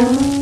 Thank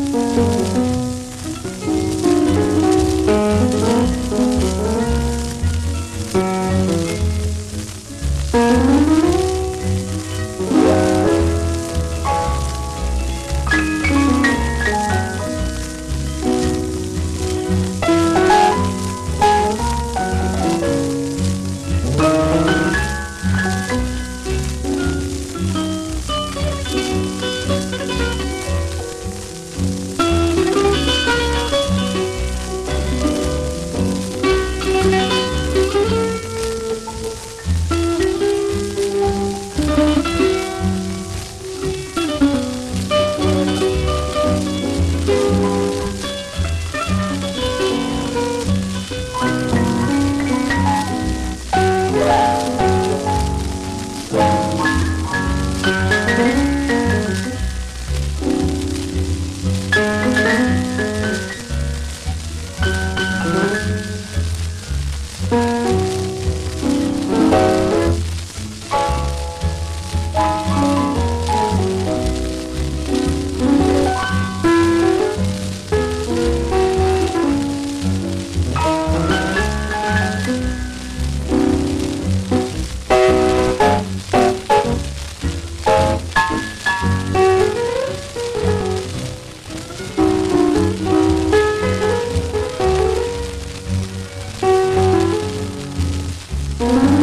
Thank you.